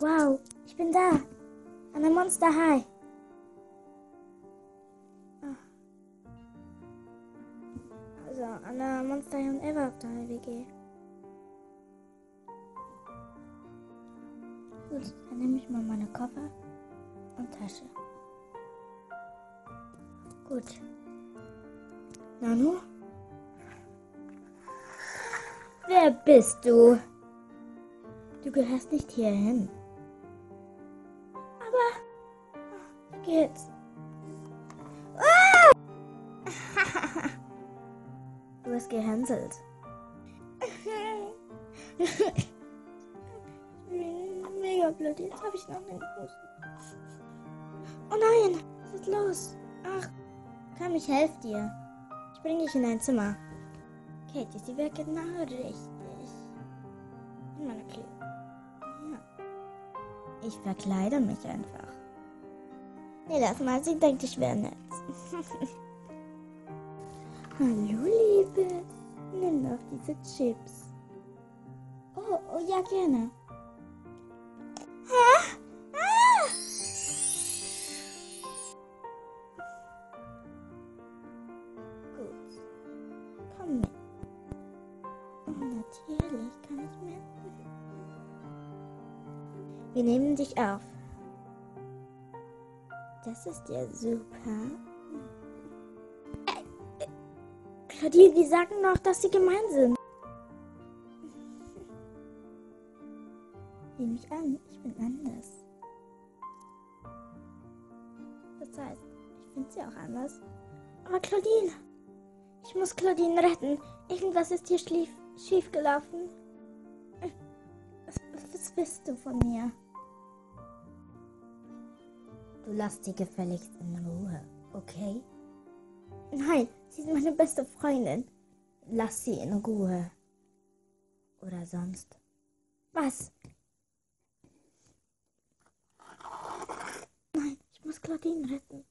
Wow, ich bin da. An der Monster High. Ah. Also an der Monster High und Ever auf der WG. Gut, dann nehme ich mal meine Koffer und Tasche. Gut. Nanu? Wer bist du? Du gehörst nicht hierhin. Geht's? Ah! Du hast gehänselt. Mega blöd, jetzt habe ich noch einen Husten. Oh nein, was ist los? Ach, komm, ich helfe dir. Ich bringe dich in dein Zimmer. Katie, sie wäre genau richtig. In meiner Kleidung. Ja. Ich verkleide mich einfach. Nee, lass mal, sie denkt, ich wäre nett. Hallo, Liebes. Nimm doch diese Chips. Oh, oh ja, gerne. Hä? Ah! Gut. Komm mit. Oh, natürlich kann ich mit. Wir nehmen dich auf. Das ist ja super. Äh, äh, Claudine, die sagen doch, dass sie gemein sind. Sieh mich an, ich bin anders. Das heißt, ich finde sie auch anders. Aber Claudine, ich muss Claudine retten. Irgendwas ist hier schlief, schief gelaufen. Was, was willst du von mir? Du lass sie gefälligst in Ruhe, okay? Nein, sie ist meine beste Freundin. Lass sie in Ruhe. Oder sonst. Was? Nein, ich muss Claudine retten.